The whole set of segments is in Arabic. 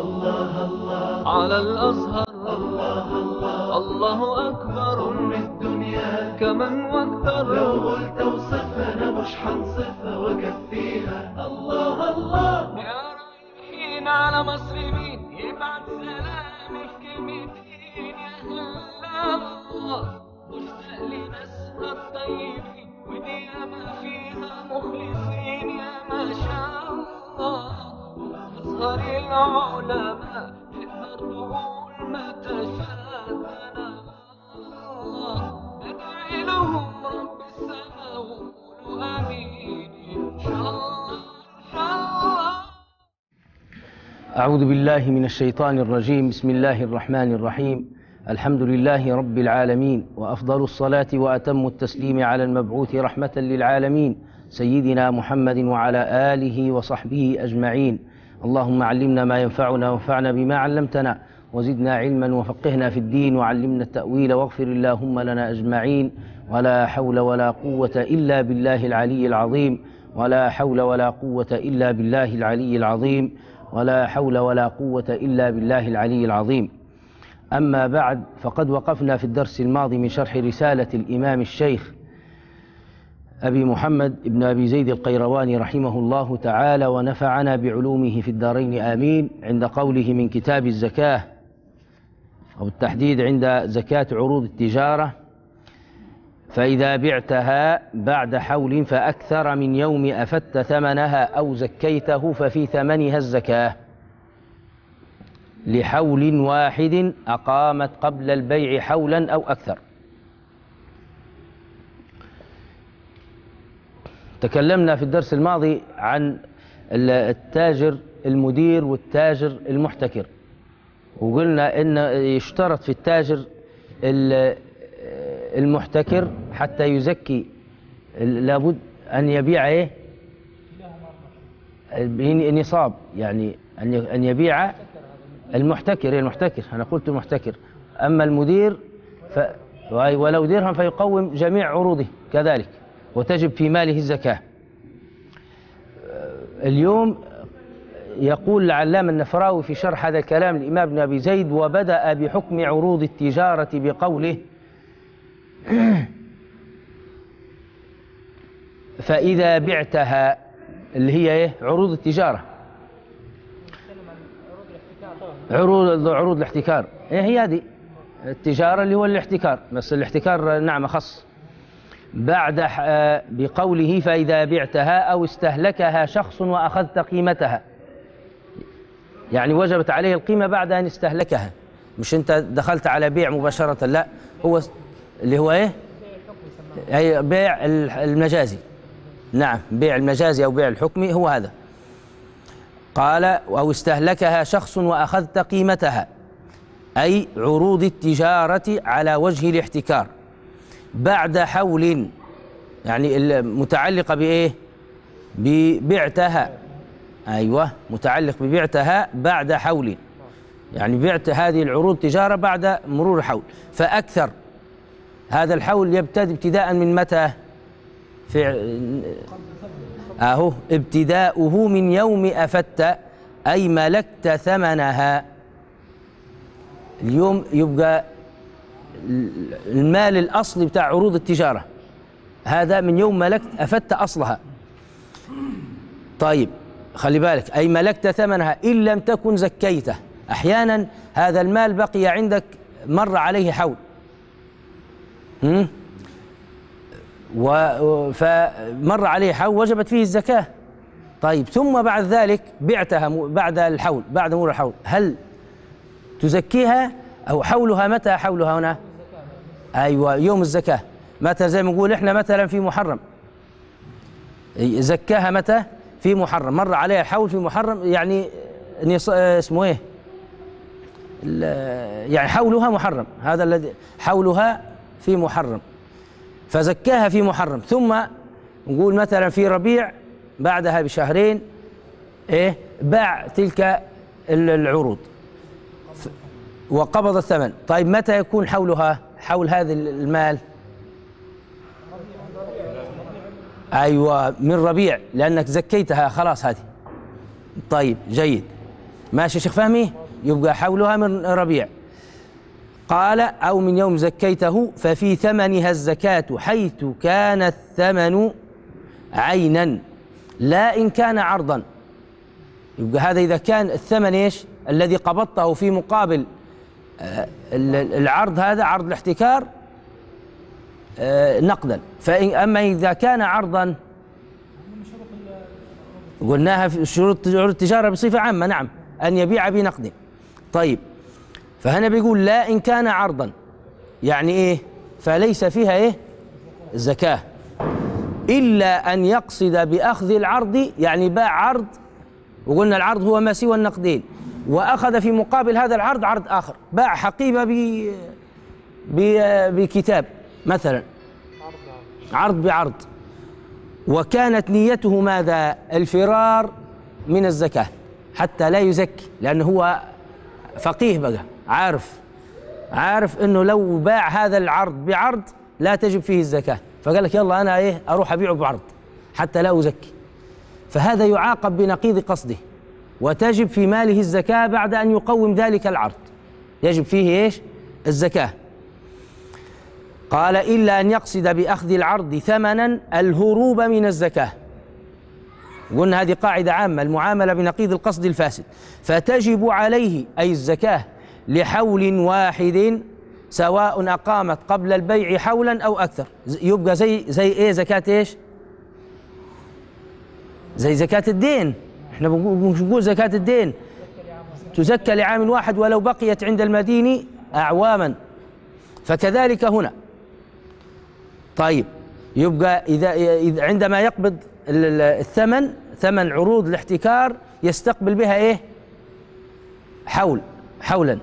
الله الله على الأزهر. الله الله الله أكبر أم الدنيا. كمن لو وأكثر. قلت اوصفها أنا مش هنصفها واكفيها الله الله. يا رايحين على مصر مين يبعت سلامي في كلمتين يا هلا الله مشتاق لناسها الطيبين ودي ما فيها مخلصين يا ما شاء الله. أزهر العلماء تشاء الله ادعي لهم رب السماء وقولوا آمين إن شاء الله إن شاء الله. أعوذ بالله من الشيطان الرجيم. بسم الله الرحمن الرحيم. الحمد لله رب العالمين وأفضل الصلاة وأتم التسليم على المبعوث رحمة للعالمين سيدنا محمد وعلى آله وصحبه أجمعين. اللهم علمنا ما ينفعنا وانفعنا بما علمتنا وزدنا علما وفقهنا في الدين وعلمنا التأويل واغفر اللهم لنا أجمعين. ولا حول ولا قوة إلا بالله العلي العظيم. ولا حول ولا قوة إلا بالله العلي العظيم. ولا حول ولا قوة إلا بالله العلي العظيم. أما بعد فقد وقفنا في الدرس الماضي من شرح رسالة الإمام الشيخ أبي محمد بن أبي زيد القيرواني رحمه الله تعالى ونفعنا بعلومه في الدارين. آمين. عند قوله من كتاب الزكاة أو التحديد عند زكاة عروض التجارة فإذا بعتها بعد حول فأكثر من يوم أفدت ثمنها أو زكيته ففي ثمنها الزكاة. لحول واحد أقامت قبل البيع حولا أو أكثر. تكلمنا في الدرس الماضي عن التاجر المدير والتاجر المحتكر. وقلنا إن يشترط في التاجر ال- المحتكر حتى يزكي لابد أن يبيع إيه؟ نصاب يعني أن يبيع المحتكر المحتكر أنا قلت المحتكر. أما المدير ف ولو درهم فيقوم جميع عروضه كذلك. وتجب في ماله الزكاة. اليوم يقول العلامة النفراوي في شرح هذا الكلام الإمام ابن أبي زيد وبدأ بحكم عروض التجارة بقوله فإذا بعتها اللي هي إيه؟ عروض التجارة. عروض عروض الاحتكار. إيه هي هذه؟ التجارة اللي هو الاحتكار. بس الاحتكار نعم خص بعد آه، بقوله فإذا بعتها أو استهلكها شخص وأخذت قيمتها. يعني وجبت عليه القيمة بعد أن استهلكها. مش أنت دخلت على بيع مباشرة لا هو اللي هو إيه؟ أي بيع ال- المجازي. نعم بيع المجازي أو بيع الحكمي هو هذا. قال أو استهلكها شخص وأخذت قيمتها. أي عروض التجارة على وجه الاحتكار. بعد حول يعني المتعلقة بإيه؟ ببعتها. أيوة متعلق ببعتها بعد حول. يعني بعت هذه العروض تجارة بعد مرور حول فأكثر هذا الحول يبتدئ ابتداء من متى؟ في أهو ابتداؤه من يوم أفدت أي ملكت ثمنها. اليوم يبقى المال الأصلي بتاع عروض التجارة. هذا من يوم ملكت أفدت أصلها. طيب خلي بالك أي ملكت ثمنها إن لم تكن زكيته. أحيانا هذا المال بقي عندك مر عليه حول. هم؟ و- فمر عليه حول وجبت فيه الزكاة. طيب ثم بعد ذلك بعتها بعد الحول بعد مرور الحول. هل تزكيها؟ أو حولها متى حولها هنا؟ أيوة يوم الزكاة. متى زي ما نقول إحنا مثلا في محرم. زكاها متى؟ في محرم. مر عليها الحول في محرم يعني اسمه ال- يعني حولها محرم. هذا الذي حولها في محرم. فزكاها في محرم. ثم نقول مثلا في ربيع بعدها بشهرين إيه؟ باع تلك ال- العروض. وقبض الثمن. طيب متى يكون حولها حول هذا المال؟ أيوه من ربيع لأنك زكيتها. خلاص هذه. طيب جيد. ماشي شيخ فهمي؟ يبقى حولها من ربيع. قال أو من يوم زكيته ففي ثمنها الزكاة حيث كان الثمن عينا لا إن كان عرضا. يبقى هذا إذا كان الثمن إيش؟ الذي قبضته في مقابل العرض هذا عرض الاحتكار آه، نقدا. فإن أما إذا كان عرضا قلناها في شروط التجارة بصفة عامة نعم أن يبيع بنقد. طيب فهنا بيقول لا إن كان عرضا. يعني إيه؟ فليس فيها إيه؟ زكاة. إلا أن يقصد بأخذ العرض يعني باع عرض وقلنا العرض هو ما سوى النقدين. وأخذ في مقابل هذا العرض عرض آخر. باع حقيبة ب بكتاب مثلا. عرض بعرض. وكانت نيته ماذا؟ الفرار من الزكاة. حتى لا يزكي لأنه هو فقيه بقى عارف. عارف إنه لو باع هذا العرض بعرض لا تجب فيه الزكاة. فقال لك يلا أنا إيه أروح أبيعه بعرض حتى لا أزكي. فهذا يعاقب بنقيض قصده. وتجب في ماله الزكاة بعد أن يقوم ذلك العرض. يجب فيه إيش؟ الزكاة. قال إلا أن يقصد بأخذ العرض ثمنا الهروب من الزكاة. قلنا هذه قاعدة عامة المعاملة بنقيض القصد الفاسد. فتجب عليه أي الزكاة لحول واحد سواء أقامت قبل البيع حولا أو أكثر. يبقى زي زي إيه زكاة إيش؟ زي زكاة الدين. إحنا مش بنقول زكاة الدين. تزكى لعام واحد ولو بقيت عند المدين أعواما. فكذلك هنا. طيب يبقى إذا عندما يقبض ال- ال- الثمن ثمن عروض الاحتكار يستقبل بها إيه؟ حول حولا.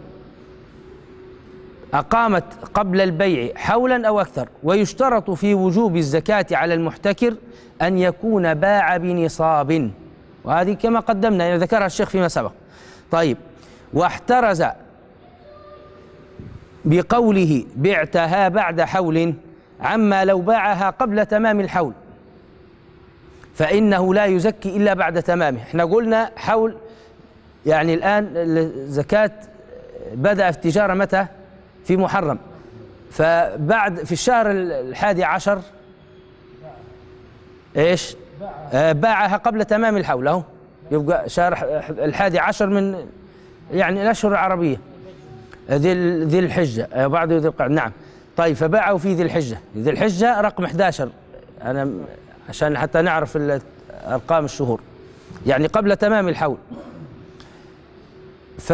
أقامت قبل البيع حولا أو أكثر. ويشترط في وجوب الزكاة على المحتكر أن يكون باع بنصاب. وهذه كما قدمنا يعني ذكرها الشيخ فيما سبق. طيب واحترز بقوله بعتها بعد حول عما لو باعها قبل تمام الحول. فإنه لا يزكي إلا بعد تمامه. إحنا قلنا حول يعني الآن الزكاة بدأ في التجارة متى؟ في محرم. فبعد في الشهر الحادي عشر إيش؟ باعها قبل تمام الحول أهو. يبقى شهر الحادي عشر من يعني الأشهر العربية. ذي ذي الحجة. آه، بعد ذي القعدة. نعم. طيب فباعوا في ذي الحجة. ذي الحجة رقم 11 أنا عشان حتى نعرف أرقام الشهور. يعني قبل تمام الحول. ف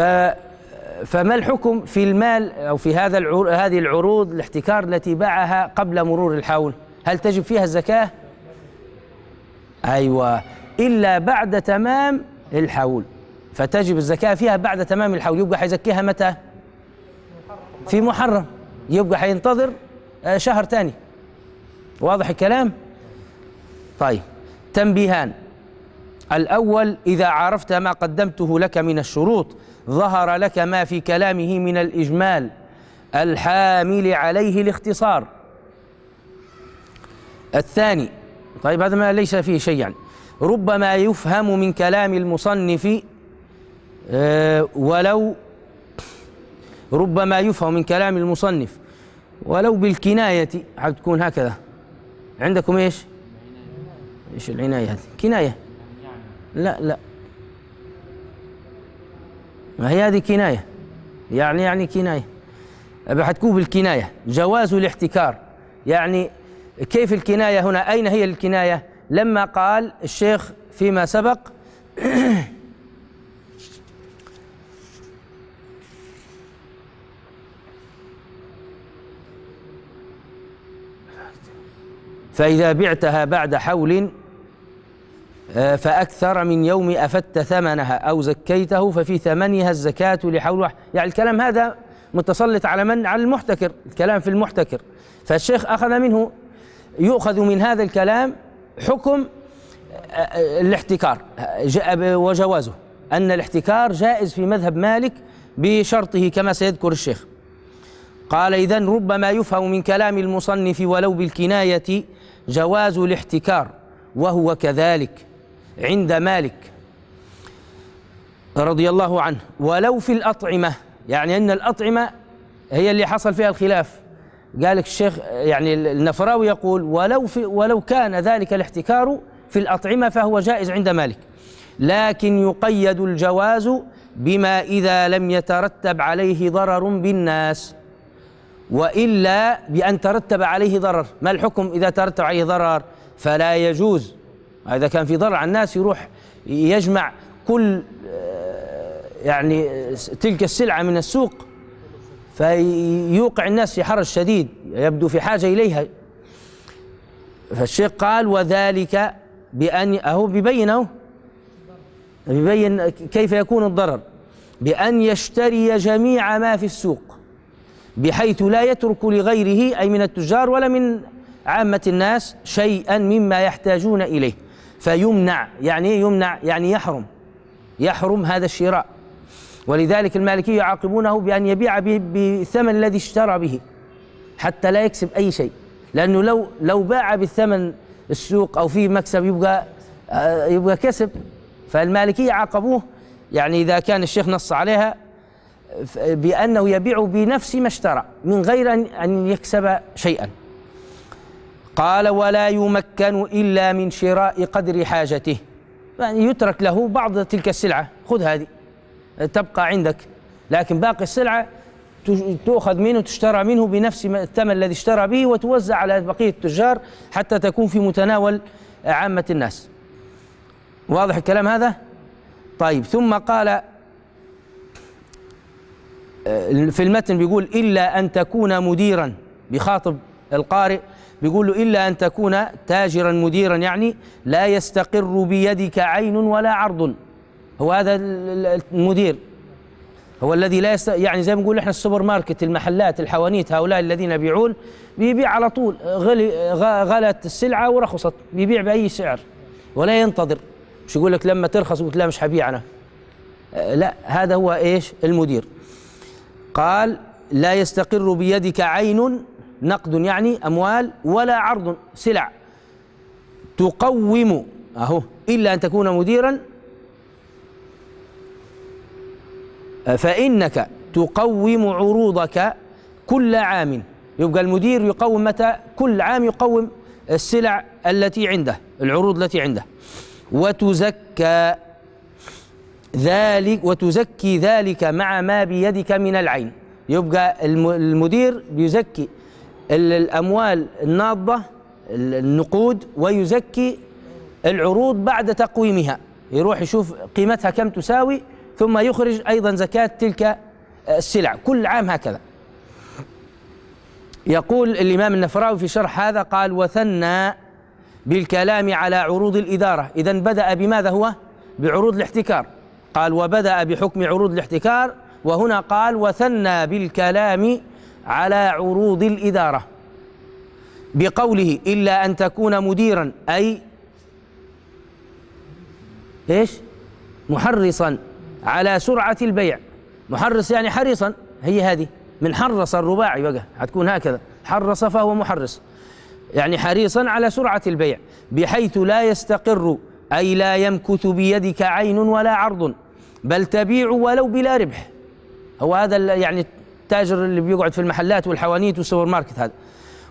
فما الحكم في المال أو في هذا العر... هذه العروض الاحتكار التي باعها قبل مرور الحول؟ هل تجب فيها الزكاة؟ أيوه. إلا بعد تمام الحول. فتجب الزكاة فيها بعد تمام الحول. يبقى حيزكيها متى؟ في محرم. يبقى حينتظر آه، شهر تاني. واضح الكلام؟ طيب. تنبيهان. الأول إذا عرفت ما قدمته لك من الشروط ظهر لك ما في كلامه من الإجمال الحامل عليه الاختصار. الثاني طيب هذا ما ليس فيه شيء يعني ربما يفهم من كلام المصنف آه، ولو ربما يفهم من كلام المصنف ولو بالكناية حتكون هكذا. عندكم إيش؟ إيش العناية هذه؟ كناية. لا لا. ما هي هذه كناية؟ يعني يعني كناية. حتكون بالكناية. جواز الاحتكار. يعني كيف الكناية هنا؟ أين هي الكناية؟ لما قال الشيخ فيما سبق فإذا بعتها بعد حول آه، فأكثر من يوم أفدت ثمنها أو زكيته ففي ثمنها الزكاة لحول واحد. يعني الكلام هذا متسلط على من؟ على المحتكر. الكلام في المحتكر. فالشيخ أخذ منه يؤخذ من هذا الكلام حكم آه، آه، الاحتكار. وجوازه أن الاحتكار جائز في مذهب مالك بشرطه كما سيذكر الشيخ. قال إذا ربما يفهم من كلام المصنف ولو بالكناية جواز الاحتكار وهو كذلك عند مالك. رضي الله عنه. ولو في الأطعمة يعني أن الأطعمة هي اللي حصل فيها الخلاف. قال لك الشيخ يعني النفراوي يقول ولو في ولو كان ذلك الاحتكار في الأطعمة فهو جائز عند مالك. لكن يقيد الجواز بما إذا لم يترتب عليه ضرر بالناس. وإلا بأن ترتب عليه ضرر. ما الحكم إذا ترتب عليه ضرر؟ فلا يجوز. إذا كان في ضرر على الناس يروح يجمع كل آه، يعني تلك السلعة من السوق فيوقع الناس في حرج شديد يبدو في حاجة إليها. فالشيخ قال وذلك بأن أهو بيبين أهو. بيبين كيف يكون الضرر. بأن يشتري جميع ما في السوق بحيث لا يترك لغيره أي من التجار ولا من عامة الناس شيئا مما يحتاجون إليه. فيمنع يعني إيه يمنع؟ يعني يحرم. يحرم هذا الشراء. ولذلك المالكية يعاقبونه بأن يبيع بالثمن الذي اشترى به حتى لا يكسب أي شيء. لأنه لو لو باع بالثمن السوق أو فيه مكسب يبقى آه، يبقى كسب. فالمالكية عاقبوه يعني إذا كان الشيخ نص عليها بأنه يبيع بنفس ما اشترى من غير أن يكسب شيئا. قال ولا يمكن إلا من شراء قدر حاجته. يعني يترك له بعض تلك السلعة. خذ هذه. تبقى عندك. لكن باقي السلعة تؤخذ منه تشترى منه بنفس الثمن الذي اشترى به وتوزع على بقية التجار حتى تكون في متناول عامة الناس. واضح الكلام هذا؟ طيب ثم قال آه، في المتن بيقول إلا أن تكون مديرا بخاطب القارئ بيقول له إلا أن تكون تاجرا مديرا يعني لا يستقر بيدك عين ولا عرض. هو هذا ال- ال- المدير. هو الذي لا يست... يعني زي ما نقول إحنا السوبر ماركت المحلات الحوانيت هؤلاء الذين يبيعون بيبيع على طول. غلي غلت السلعة ورخصت بيبيع بأي سعر. ولا ينتظر. مش يقول لك لما ترخص قلت لا مش هبيع أنا. آه، لا هذا هو إيش؟ المدير. قال لا يستقر بيدك عين نقد يعني أموال ولا عرض سلع. تقوم. أهو. إلا أن تكون مديرا فإنك تقوم عروضك كل عام. يبقى المدير يقوم متى؟ كل عام يقوم السلع التي عنده العروض التي عنده. وتزكى ذلك وتزكي ذلك مع ما بيدك من العين. يبقى الم- المدير بيزكي ال- الأموال الناضة ال- النقود ويزكي العروض بعد تقويمها. يروح يشوف قيمتها كم تساوي؟ ثم يخرج أيضا زكاة تلك السلع. كل عام هكذا. يقول الإمام النفراوي في شرح هذا قال وثنى بالكلام على عروض الإدارة. إذا بدأ بماذا هو؟ بعروض الاحتكار. قال وبدأ بحكم عروض الاحتكار وهنا قال وثنى بالكلام على عروض الإدارة. بقوله إلا أن تكون مديرا. أي؟ إيش؟ محرصا. على سرعة البيع. محرص يعني حريصا. هي هذه. من حرص الرباعي بقى. حتكون هكذا. حرص فهو محرص. يعني حريصا على سرعة البيع. بحيث لا يستقر أي لا يمكث بيدك عين ولا عرض. بل تبيع ولو بلا ربح. هو هذا يعني التاجر اللي بيقعد في المحلات والحوانيت والسوبر ماركت هذا.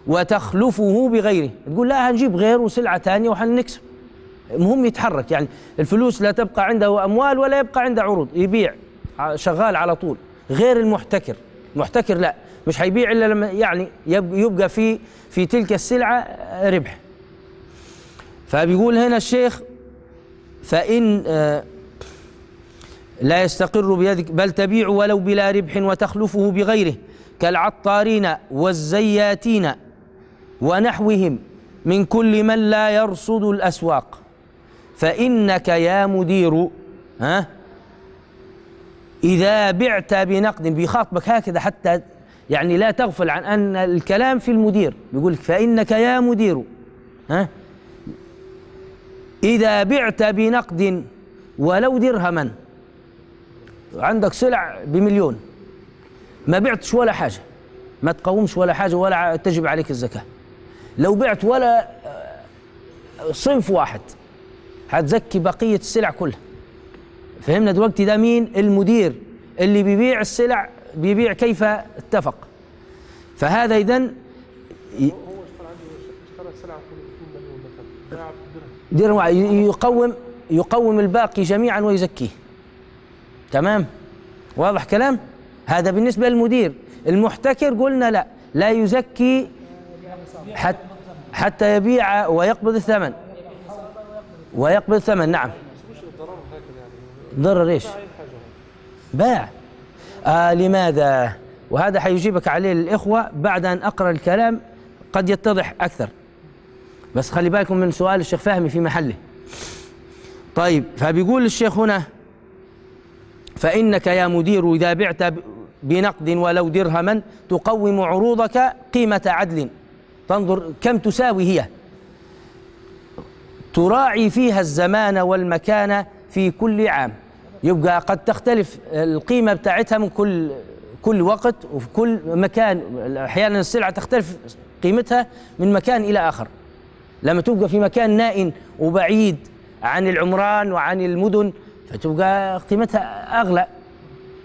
وتخلفه بغيره. تقول لا هنجيب غيره سلعة ثانية وحنكسب المهم يتحرك يعني الفلوس لا تبقى عنده أموال ولا يبقى عنده عروض يبيع شغال على طول غير المحتكر. محتكر لا مش هيبيع إلا لما يعني يب- يبقى في في تلك السلعة آه، ربح. فبيقول هنا الشيخ فإن آه، لا يستقر بيدك بل تبيع ولو بلا ربح وتخلفه بغيره كالعطارين والزياتين ونحوهم من كل من لا يرصد الأسواق. فإنك يا مدير ها؟ إذا بعت بنقد بيخاطبك هكذا حتى يعني لا تغفل عن أن الكلام في المدير. بيقول لك فإنك يا مدير ها؟ إذا بعت بنقد ولو درهما عندك سلع بمليون ما بعتش ولا حاجة ما تقومش ولا حاجة ولا تجب عليك الزكاة. لو بعت ولا صنف واحد هتزكي بقية السلع كلها. فهمنا دلوقتي ده مين؟ المدير. اللي بيبيع السلع بيبيع كيف اتفق. فهذا بدرهم درهم. يقوم يقوم الباقي جميعا ويزكيه. تمام؟ واضح كلام؟ هذا بالنسبة للمدير. المحتكر قلنا لا. لا يزكي حتى حتى يبيع ويقبض الثمن. ويقبض الثمن نعم. ضرر إيش؟ باع. آه لماذا؟ وهذا حيجيبك عليه الإخوة بعد أن أقرأ الكلام قد يتضح أكثر. بس خلي بالكم من سؤال الشيخ فهمي في محله. طيب فبيقول الشيخ هنا فإنك يا مدير إذا بعت بنقد ولو درهما تقوم عروضك قيمة عدل. تنظر كم تساوي هي. تراعي فيها الزمان والمكان في كل عام. يبقى قد تختلف القيمة بتاعتها من كل كل وقت وفي كل مكان. أحيانا السلعة تختلف قيمتها من مكان إلى آخر. لما تبقى في مكان نائن وبعيد عن العمران وعن المدن فتبقى قيمتها أغلى.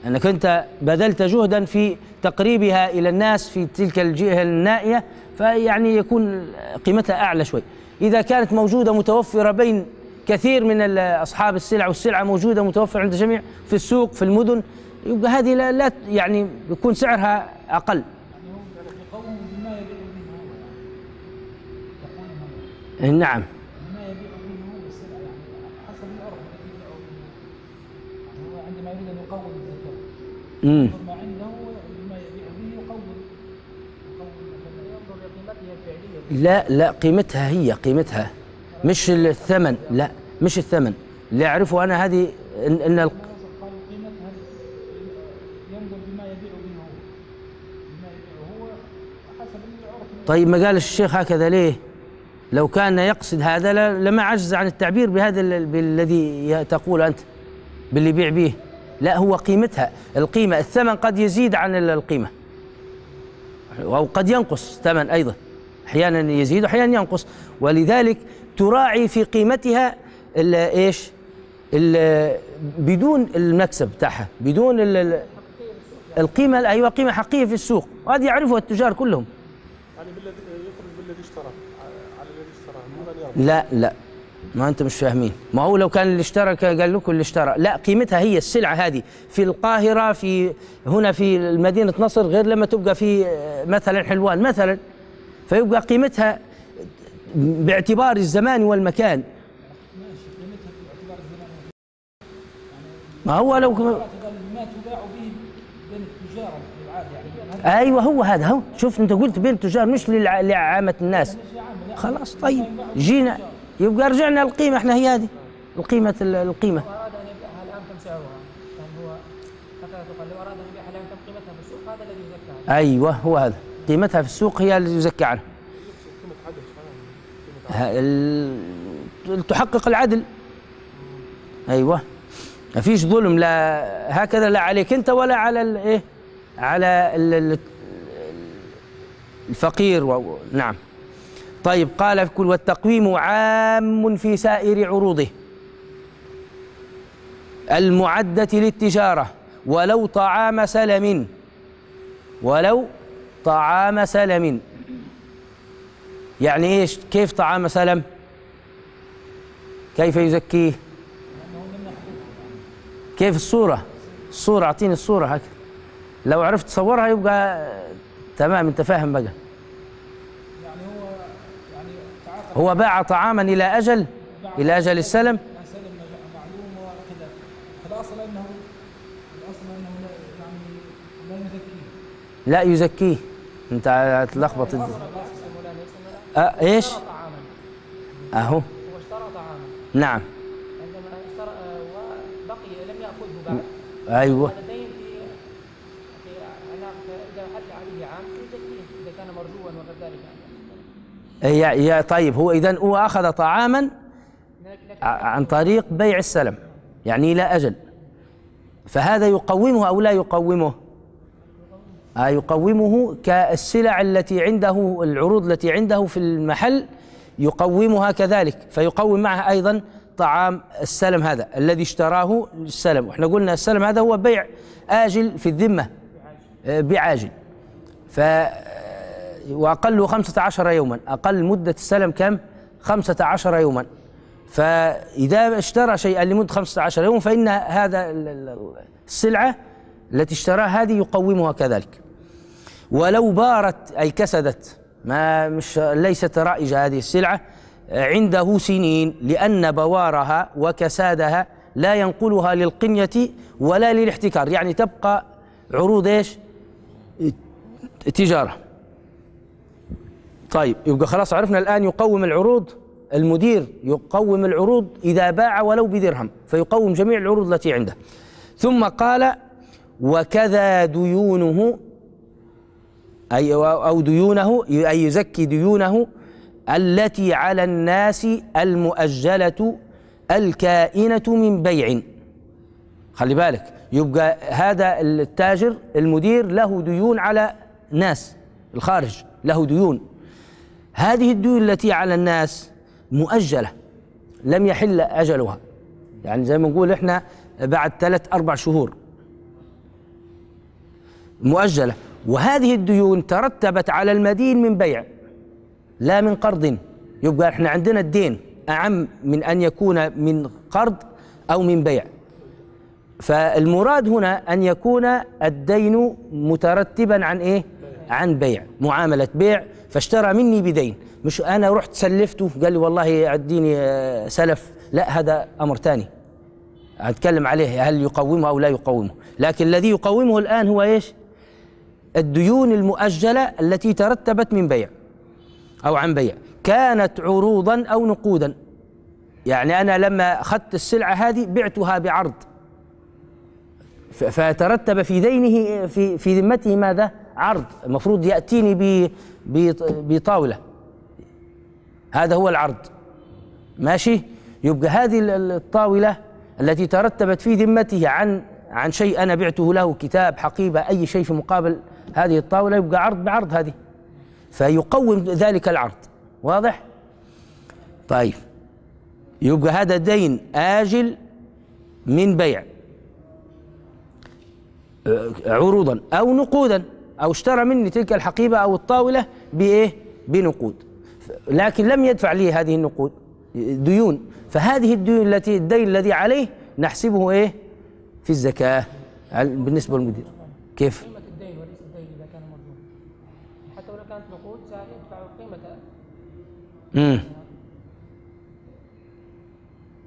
أنك أنت بذلت جهدا في تقريبها إلى الناس في تلك الجهة النائية فيعني يكون قيمتها أعلى شوي. إذا كانت موجودة متوفرة بين كثير من أصحاب السلع والسلعة موجودة متوفرة عند الجميع في السوق في المدن يبقى هذه لا, لا يعني يكون سعرها أقل. هو نعم. بما لا لا قيمتها هي قيمتها. مش الثمن لا مش الثمن. اللي أعرفه أنا هذه إن, إن ال- طيب ما قال الشيخ هكذا ليه؟ لو كان يقصد هذا لما عجز عن التعبير بهذا ال- بالذي ي- تقول أنت باللي يبيع به. لا هو قيمتها. القيمة الثمن قد يزيد عن ال- القيمة. أو قد ينقص ثمن أيضا. أحيانا يزيد وأحيانا ينقص. ولذلك تراعي في قيمتها ال- بدون المكسب بتاعها بدون ال- ال- القيمة أيوة قيمة حقيقية في السوق. وهذه يعرفها التجار كلهم. يعني بالذي يخرج بالذي اشترى. على الذي اشترى. لا لا. ما أنتم مش فاهمين. ما هو لو كان اللي اشترى قال لكم اللي اشترى. لا قيمتها هي السلعة هذه. في القاهرة في هنا في مدينة نصر غير لما تبقى في آه، مثلا حلوان مثلا. فيبقى قيمتها باعتبار الزمان والمكان. ما هو لو ما تباع به بين التجار يعني أيوه هو هذا. هو شوف أنت قلت بين التجار مش لعامة الناس. خلاص طيب جينا. يبقى رجعنا القيمه إحنا هي هذه. القيمة ال- القيمة. أيوه هو هذا. قيمتها في السوق هي اللي يزكى عنها. تحقق العدل. أيوه. ما فيش ظلم لا هكذا لا عليك أنت ولا على ال- إيه على ال- ال- الفقير و... نعم. طيب قال كل والتقويم عام في سائر عروضه. المعدة للتجارة ولو طعام سلم ولو طعام سلم. يعني إيش؟ كيف طعام سلم؟ كيف يزكيه؟ كيف الصورة؟ الصورة أعطيني الصورة هكذا. لو عرفت تصورها يبقى تمام أنت فاهم بقى. يعني هو يعني هو باع طعاما إلى أجل إلى أجل السلم؟ فالاصل انه الاصل انه لا لا يزكيه. انت هتلخبط أه إيش؟ اهو. هو اشترى طعاما نعم. عندما اشترى وبقي لم يأخذه بعد أيوه. في في إذا حل عليه عام يزكيه إذا كان مرجوا وغير ذلك يا يا طيب هو اذا هو أخذ طعاما عن طريق بيع السلم يعني إلى أجل. فهذا يقومه أو لا يقومه؟ يقومه كالسلع التي عنده العروض التي عنده في المحل يقومها كذلك. فيقوم معها أيضا الطعام السلم هذا الذي اشتراه السلم. وإحنا قلنا السلم هذا هو بيع آجل في الذمة آه، بعاجل ف وأقله خمسة عشر يوما. أقل مدة السلم كم؟ خمسة عشر يوما. فإذا اشترى شيئا لمدة خمسة عشر يوما فإن هذا ال- ال- السلعة التي اشتراها هذه يقومها كذلك. ولو بارت أي كسدت ما مش ليست رائجة هذه السلعة عنده سنين لأن بوارها وكسادها لا ينقلها للقنية ولا للاحتكار. يعني تبقى عروض إيش؟ تجارة. طيب يبقى خلاص عرفنا الآن يقوم العروض المدير يقوم العروض إذا باع ولو بدرهم فيقوم جميع العروض التي عنده. ثم قال وكذا ديونه أي أو ديونه أي يزكي ديونه التي على الناس المؤجلة الكائنة من بيع. خلي بالك يبقى هذا التاجر المدير له ديون على ناس الخارج له ديون. هذه الديون التي على الناس مؤجلة لم يحل أجلها. يعني زي ما نقول إحنا بعد ثلاث أربع شهور. مؤجلة. وهذه الديون ترتبت على المدين من بيع لا من قرض. يبقى إحنا عندنا الدين أعم من أن يكون من قرض أو من بيع. فالمراد هنا أن يكون الدين مترتبا عن إيه؟ عن بيع معاملة بيع. فاشترى مني بدين. مش أنا رحت سلفته قال لي والله اديني آه، سلف. لا هذا أمر ثاني أتكلم عليه هل يقومه أو لا يقومه. لكن الذي يقومه الآن هو إيش؟ الديون المؤجلة التي ترتبت من بيع أو عن بيع. كانت عروضا أو نقودا. يعني أنا لما أخذت السلعة هذه بعتها بعرض. فترتب في دينه في في ذمته ماذا؟ عرض. المفروض يأتيني بطاولة. هذا هو العرض. ماشي؟ يبقى هذه ال- ال- الطاولة التي ترتبت في ذمته عن عن شيء أنا بعته له كتاب حقيبة أي شيء في مقابل هذه الطاولة يبقى عرض بعرض هذه. فيقوم ذلك العرض. واضح؟ طيب. يبقى هذا دين آجل من بيع. عروضا أو نقودا. أو اشترى مني تلك الحقيبة أو الطاولة بإيه؟ بنقود. لكن لم يدفع لي هذه النقود. ديون. فهذه الديون التي الدين الذي عليه نحسبه إيه؟ في الزكاة. بالنسبة للمدير. كيف؟ قيمة الدين وليس الدين إذا كان مرجوع حتى ولو كانت نقود سيدفع قيمة مم.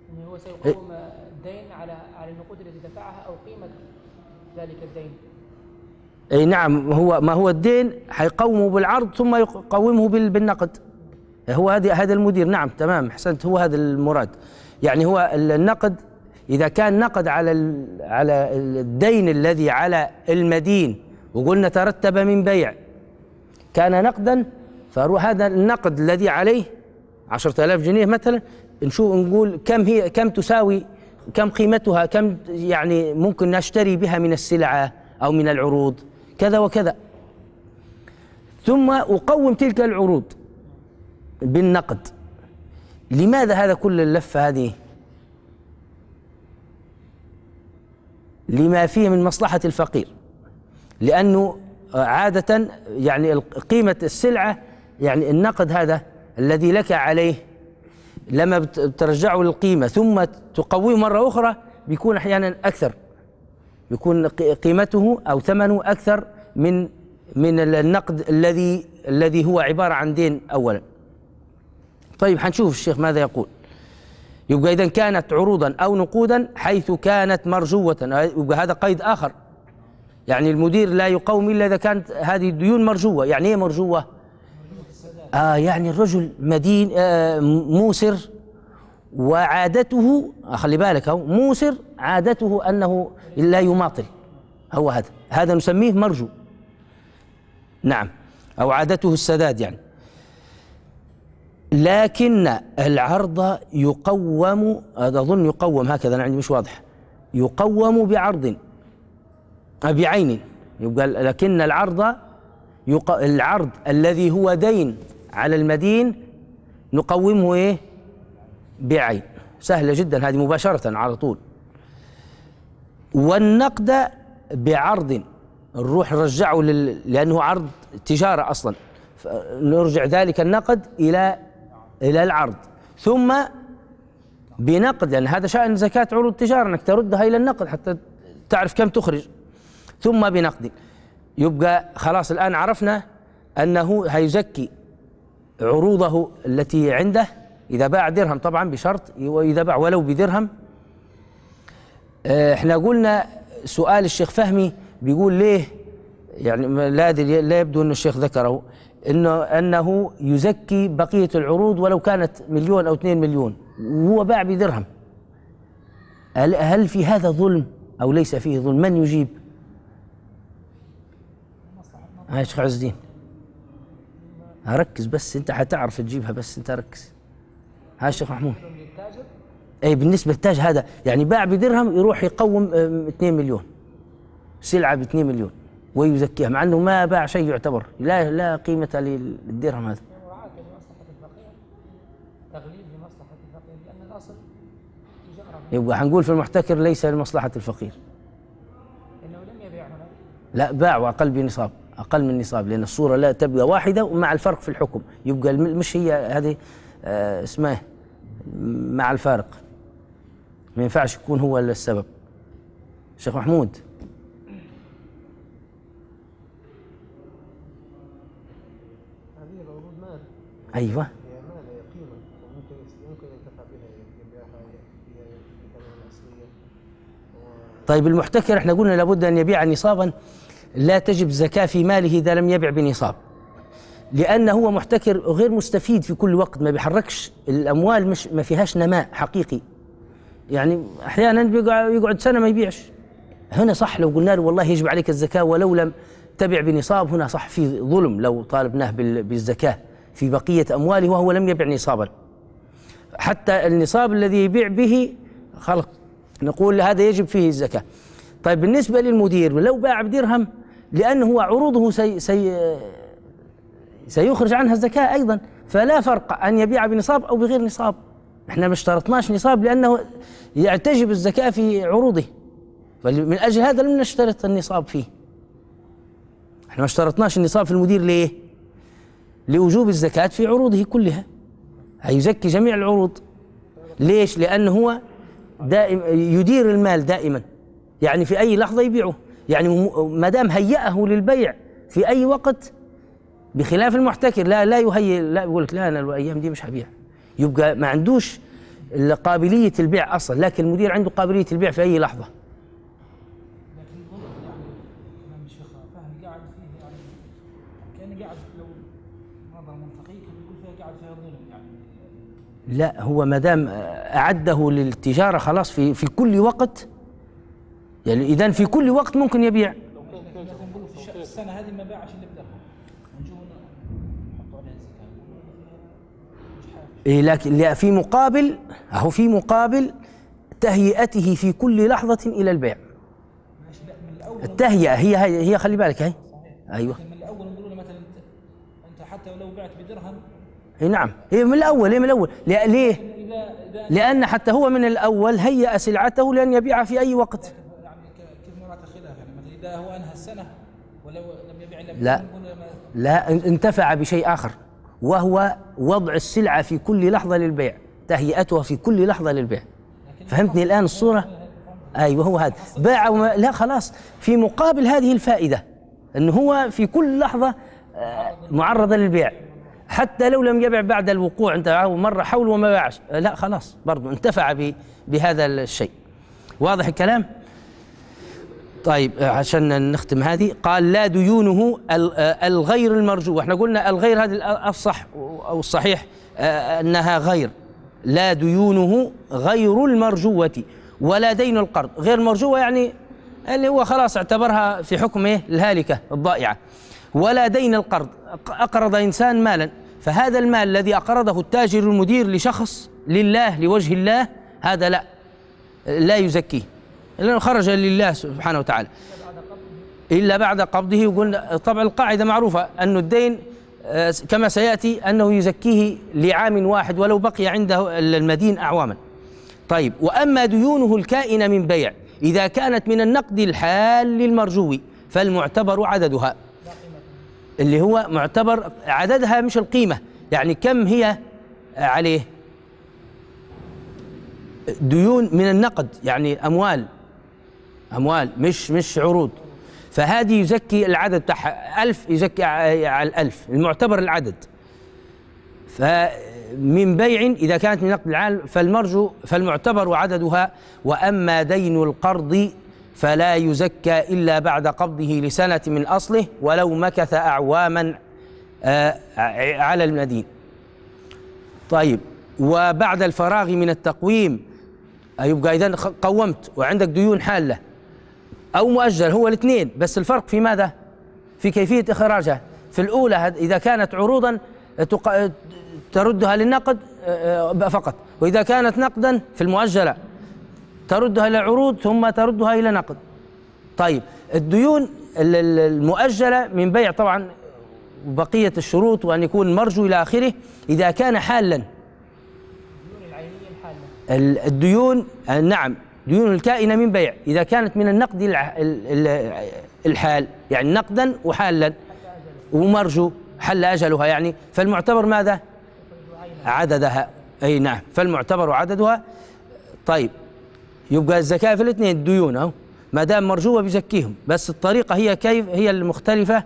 يعني هو سيقوم الدين على على النقود التي دفعها أو قيمة ذلك الدين. أي نعم هو ما هو الدين؟ حيقومه بالعرض ثم يقومه بال- بالنقد. هو هذا هذا المدير. نعم تمام أحسنت. هو هذا المراد. يعني هو ال- النقد إذا كان نقد على على الدين الذي على المدين وقلنا ترتب من بيع كان نقدا فهذا النقد الذي عليه عشرة آلاف جنيه مثلا نشوف نقول كم هي كم تساوي كم قيمتها كم يعني ممكن نشتري بها من السلعة أو من العروض كذا وكذا. ثم أقوم تلك العروض بالنقد. لماذا هذا كل اللفة هذه؟ لما فيه من مصلحة الفقير. لأنه عادة يعني قيمة السلعة يعني النقد هذا الذي لك عليه لما بت- بترجعه للقيمة ثم تقويه مرة أخرى بيكون أحيانا أكثر بيكون قي- قيمته أو ثمنه أكثر من من النقد الذي الذي هو عبارة عن دين أولا. طيب حنشوف الشيخ ماذا يقول. يبقى إذا كانت عروضا أو نقودا حيث كانت مرجوة يبقى هذا قيد آخر. يعني المدير لا يقوم إلا إذا كانت هذه الديون مرجوة. يعني إيه مرجوة؟ آه يعني الرجل مدين آه موسر وعادته آه خلي بالك هو موسر عادته أنه لا يماطل. هو هذا. هذا نسميه مرجو. نعم. أو عادته السداد يعني. لكن العرض يقوم أظن يقوم هكذا أنا عندي مش واضح. يقوم بعرض. بعين يبقى لكن العرض يق... العرض الذي هو دين على المدين نقومه إيه؟ بعين. سهلة جدا هذه مباشرة على طول. والنقد بعرض. نروح نرجعه لل... لأنه عرض تجارة أصلا. نرجع ذلك النقد إلى إلى العرض. ثم بنقد لأن هذا شأن زكاة عروض التجارة أنك تردها إلى النقد حتى تعرف كم تخرج. ثم بنقد. يبقى خلاص الآن عرفنا أنه هيزكي عروضه التي عنده إذا باع درهم طبعا بشرط وإذا باع ولو بدرهم. آه، إحنا قلنا سؤال الشيخ فهمي بيقول ليه يعني لا أدري لا يبدو أن الشيخ ذكره إنه أنه يزكي بقية العروض ولو كانت مليون أو اثنين مليون وهو باع بدرهم. هل, هل في هذا ظلم أو ليس فيه ظلم؟ من يجيب؟ هاي شيخ عز الدين ركز بس انت حتعرف تجيبها بس انت ركز. هاي شيخ محمود. اي بالنسبة للتاج هذا يعني باع بدرهم يروح يقوم آم، 2 مليون. سلعة ب 2 مليون. ويزكيها مع إنه ما باع شيء يعتبر. لا لا قيمة للدرهم هذا. يبقى حنقول في المحتكر ليس لمصلحة الفقير. إنه لم يبيع هنا لا باع وأقل بنصاب. أقل من نصاب لأن الصورة لا تبقى واحدة ومع الفرق في الحكم. يبقى مش هي هذه آه، اسمها؟ مع الفارق ما ينفعش يكون هو السبب. شيخ محمود. أيوه. طيب المحتكر إحنا قلنا لابد أن يبيع نصابا. لا تجب زكاة في ماله إذا لم يبع بنصاب. لأنه هو محتكر غير مستفيد في كل وقت ما بيحركش الأموال مش ما فيهاش نماء حقيقي. يعني أحيانا بيقع- يقعد سنة ما يبيعش. هنا صح لو قلنا له والله يجب عليك الزكاة ولو لم تبع بنصاب هنا صح في ظلم لو طالبناه بال- بالزكاة في بقية أمواله وهو لم يبع نصابا. حتى النصاب الذي يبيع به خلق. نقول هذا يجب فيه الزكاة. طيب بالنسبة للمدير لو باع بدرهم لأنه عروضه سي سي سيخرج عنها الزكاة أيضا. فلا فرق أن يبيع بنصاب أو بغير نصاب. إحنا ما اشترطناش نصاب لأنه يعني تجب الزكاة في عروضه. فمن أجل هذا لم نشترط النصاب فيه. إحنا ما اشترطناش النصاب في المدير ليه؟ لوجوب الزكاة في عروضه كلها. هيزكي جميع العروض. ليش؟ لأنه هو دائم يدير المال دائما. يعني في أي لحظة يبيعه. يعني ما دام هيأه للبيع في أي وقت بخلاف المحتكر لا لا يهيئ لا يقول لك لا أنا الأيام دي مش هبيع. يبقى ما عندوش قابلية البيع أصلا لكن المدير عنده قابلية البيع في أي لحظة. لا هو ما دام أعده للتجارة خلاص في في كل وقت يعني إذا في كل وقت ممكن يبيع. السنة هذه ما باعش الا بدرهم إيه لكن لا في مقابل أهو في مقابل تهيئته في كل لحظة إلى البيع. الأول التهيئة هي هي, هي خلي بالك هي. لكن من الأول نقول له مثلا انت حتى ولو بعت بدرهم إيه نعم. هي من الأول هي من الأول. ليه؟ اذا اذا لأن حتى هو من الأول هيأ سلعته لأن يبيعها في أي وقت يعني ك- كيف مرات الخلاف هو أنهى السنة ولو لم يبيع إلا لا. لا إن- انتفع بشيء آخر وهو وضع السلعة في كل لحظة للبيع تهيئتها في كل لحظة للبيع. فهمتني الآن الصورة؟ أيوه هو هذا. باع وما لا خلاص. في مقابل هذه الفائدة أنه هو في كل لحظة آه، معرضة للبيع. حتى لو لم يبع بعد الوقوع أنت مرة حول وما باعش. لا خلاص برضو انتفع بهذا الشيء. واضح الكلام؟ طيب آه، عشان نختم هذه قال لا ديونه آه، الغير المرجو. إحنا قلنا الغير هذه الأفصح أو الصحيح آه، أنها غير. لا ديونه غير المرجوة ولا دين القرض. غير مرجوة يعني اللي هو خلاص اعتبرها في حكم إيه؟ الهالكة الضائعة. ولا دين القرض. أق- أقرض إنسان مالا. فهذا المال الذي أقرضه التاجر المدير لشخص لله لوجه الله هذا لا لا يزكيه. لأنه خرج لله سبحانه وتعالى. إلا بعد قبضه يقول طبعا القاعدة معروفة أن الدين آه، كما سيأتي أنه يزكيه لعام واحد ولو بقي عنده المدين أعواما. طيب وأما ديونه الكائنة من بيع إذا كانت من النقد الحال للمرجو فالمعتبر عددها. اللي هو معتبر عددها مش القيمة يعني كم هي عليه؟ ديون من النقد يعني أموال. أموال مش مش عروض. فهذه يزكي العدد بتاعها ألف يزكي على الألف المعتبر العدد. فمن بيع إذا كانت من نقد العال فالمرجو فالمعتبر عددها. وأما دين القرض فلا يزكى إلا بعد قبضه لسنة من أصله ولو مكث أعواما آه، على المدين. طيب وبعد الفراغ من التقويم يبقى إذا قومت وعندك ديون حالة. أو مؤجل هو الاثنين. بس الفرق في ماذا؟ في كيفية إخراجها. في الأولى إذا كانت عروضا تردها للنقد آه، فقط. وإذا كانت نقدا في المؤجلة تردها إلى عروض ثم تردها إلى نقد. طيب الديون ال- ال- المؤجلة من بيع طبعا بقية الشروط وأن يكون مرجو إلى آخره إذا كان حالا. الديون العينية الحاله ال- الديون آه، نعم. ديون الكائنة من بيع. إذا كانت من النقد الحال يعني نقدا وحالا ومرجو حل أجلها يعني. فالمعتبر ماذا؟ عددها. أي نعم فالمعتبر عددها. طيب يبقى الزكاة في الاثنين الديون ما دام مرجوة بيزكيهم بس الطريقة هي كيف هي المختلفة.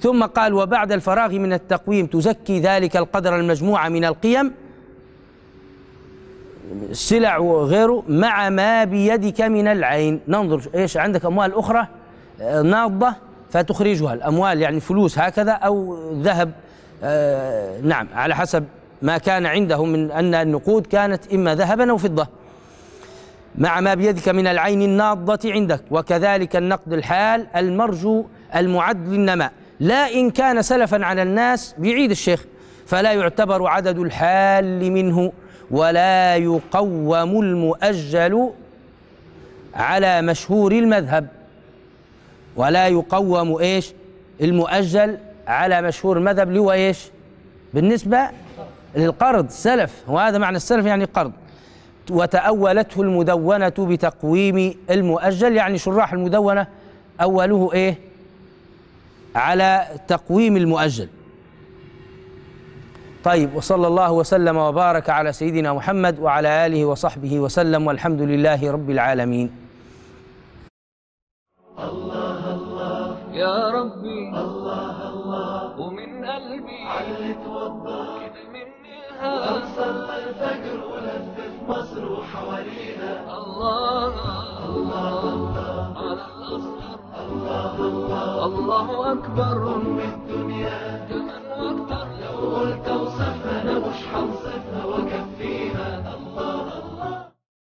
ثم قال وبعد الفراغ من التقويم تزكي ذلك القدر المجموع من القيم. سلع وغيره مع ما بيدك من العين. ننظر إيش عندك أموال أخرى آه، ناضة فتخرجها. الأموال يعني فلوس هكذا أو ذهب. آه، نعم على حسب ما كان عنده من أن النقود كانت إما ذهبا أو فضة. مع ما بيدك من العين الناضة عندك. وكذلك النقد الحال المرجو المعد للنماء. لا إن كان سلفا على الناس بيعيد الشيخ. فلا يعتبر عدد الحال منه. ولا يقوم المؤجل على مشهور المذهب. ولا يقوم إيش؟ المؤجل على مشهور المذهب اللي هو إيش؟ بالنسبة للقرض سلف. وهذا معنى السلف يعني قرض. وتأولته المدونة بتقويم المؤجل يعني شراح المدونة أوله إيه؟ على تقويم المؤجل. طيب وصلى الله وسلم وبارك على سيدنا محمد وعلى آله وصحبه وسلم والحمد لله رب العالمين. يا ربي الله الله ومن قلبي كده مني الهوى صلى الفجر في مصر وحوالينا الله الله الله الله الله أكبر. أم قلت اوصفها أنا مش وكفاية